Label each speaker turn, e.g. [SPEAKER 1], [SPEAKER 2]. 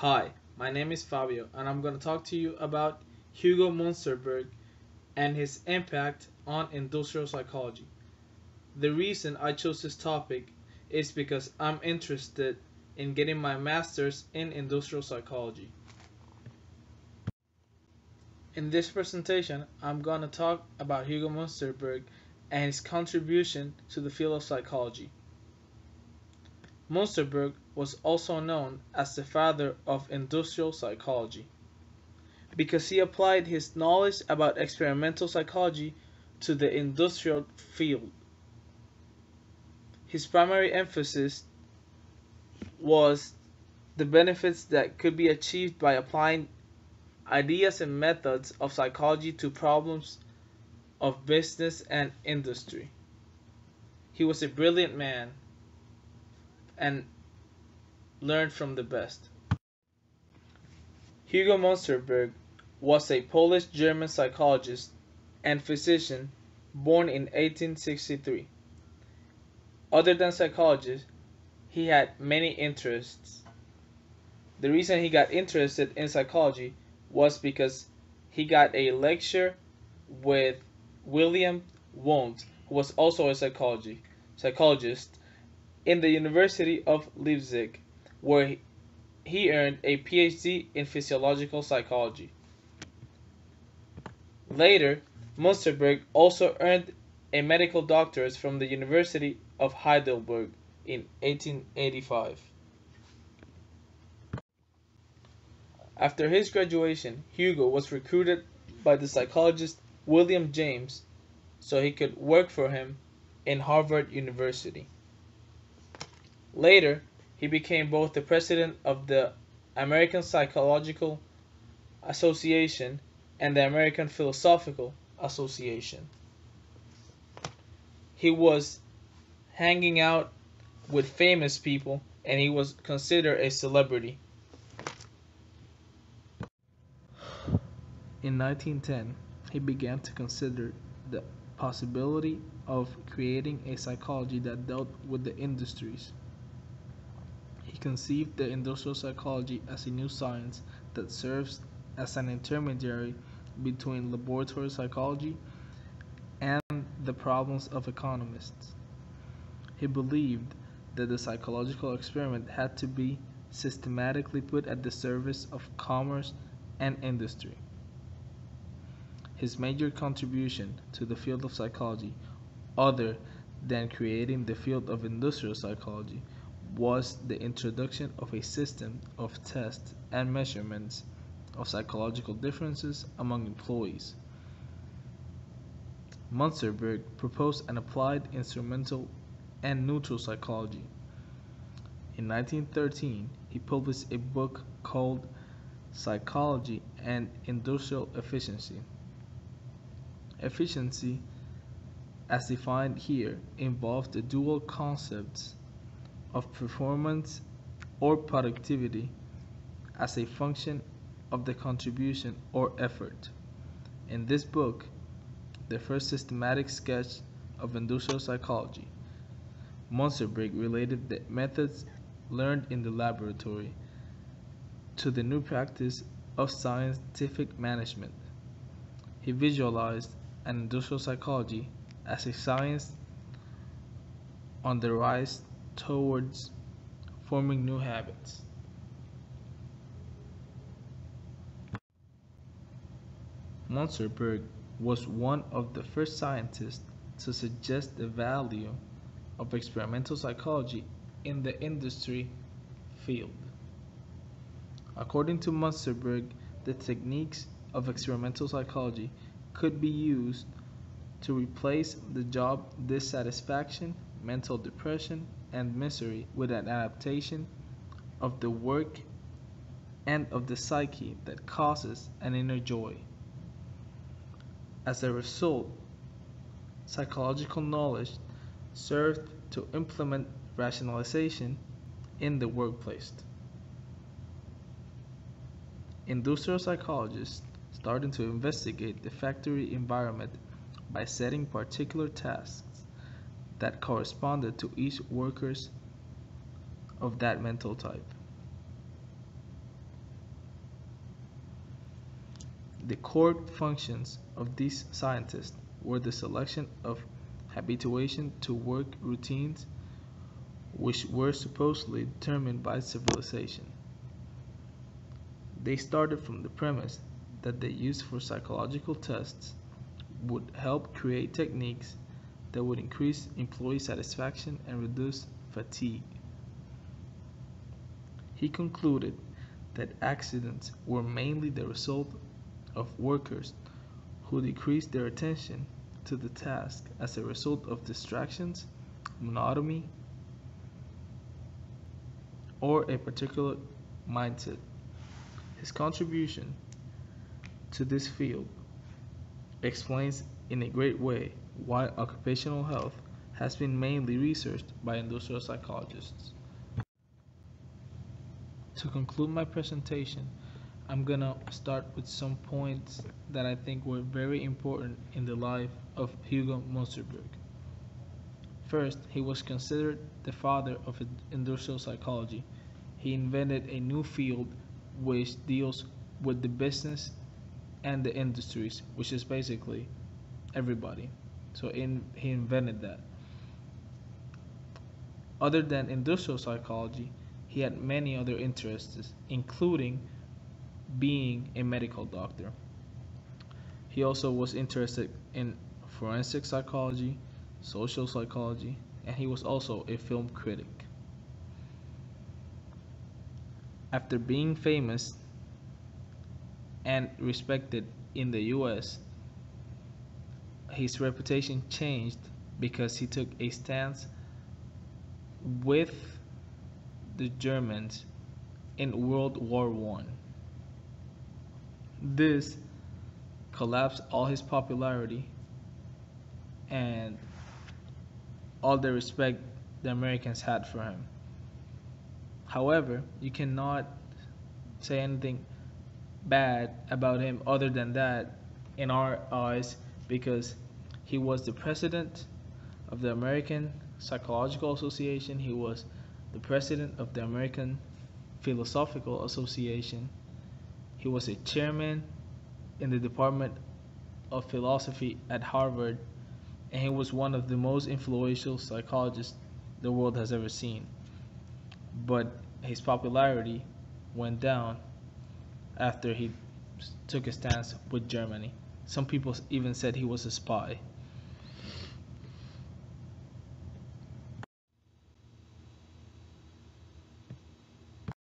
[SPEAKER 1] Hi, my name is Fabio, and I'm going to talk to you about Hugo Munsterberg and his impact on industrial psychology. The reason I chose this topic is because I'm interested in getting my master's in industrial psychology. In this presentation, I'm going to talk about Hugo Munsterberg and his contribution to the field of psychology. Munsterberg was also known as the father of industrial psychology because he applied his knowledge about experimental psychology to the industrial field. His primary emphasis was the benefits that could be achieved by applying ideas and methods of psychology to problems of business and industry. He was a brilliant man and learn from the best. Hugo Munsterberg was a Polish-German psychologist and physician born in 1863. Other than psychologist, he had many interests. The reason he got interested in psychology was because he got a lecture with William Wundt, who was also a psychology psychologist in the University of Leipzig, where he earned a PhD in physiological psychology. Later, Munsterberg also earned a medical doctorate from the University of Heidelberg in 1885. After his graduation, Hugo was recruited by the psychologist William James so he could work for him in Harvard University. Later, he became both the president of the American Psychological Association and the American Philosophical Association. He was hanging out with famous people and he was considered a celebrity. In 1910, he began to consider the possibility of creating a psychology that dealt with the industries. Conceived the industrial psychology as a new science that serves as an intermediary between laboratory psychology and the problems of economists. He believed that the psychological experiment had to be systematically put at the service of commerce and industry. His major contribution to the field of psychology, other than creating the field of industrial psychology, was the introduction of a system of tests and measurements of psychological differences among employees. Munsterberg proposed an applied instrumental and neutral psychology. In 1913, he published a book called Psychology and Industrial Efficiency. Efficiency, as defined here, involves the dual concepts of performance or productivity as a function of the contribution or effort. In this book, the first systematic sketch of industrial psychology, Munsterberg related the methods learned in the laboratory to the new practice of scientific management. He visualized and industrial psychology as a science on the rise towards forming new habits. Munsterberg was one of the first scientists to suggest the value of experimental psychology in the industry field. According to Munsterberg, the techniques of experimental psychology could be used to replace the job dissatisfaction, mental depression, and misery with an adaptation of the work and of the psyche that causes an inner joy. As a result, psychological knowledge served to implement rationalization in the workplace. Industrial psychologists started to investigate the factory environment by setting particular tasks that corresponded to each workers of that mental type. The core functions of these scientists were the selection of habituation to work routines which were supposedly determined by civilization. They started from the premise that the use for psychological tests would help create techniques that would increase employee satisfaction and reduce fatigue. He concluded that accidents were mainly the result of workers who decreased their attention to the task as a result of distractions, monotony, or a particular mindset. His contribution to this field explains in a great way why occupational health has been mainly researched by industrial psychologists. To conclude my presentation, I'm gonna start with some points that I think were very important in the life of Hugo Munsterberg. First, he was considered the father of industrial psychology. He invented a new field which deals with the business and the industries, which is basically everybody. So in, he invented that. Other than industrial psychology, he had many other interests, including being a medical doctor. He also was interested in forensic psychology, social psychology, and he was also a film critic. After being famous and respected in the US, his reputation changed because he took a stance with the Germans in World War One. This collapsed all his popularity and all the respect the Americans had for him. However, you cannot say anything bad about him other than that in our eyes because he was the president of the American Psychological Association. He was the president of the American Philosophical Association. He was a chairman in the Department of Philosophy at Harvard, and he was one of the most influential psychologists the world has ever seen. But his popularity went down after he took a stance with Germany. Some people even said he was a spy.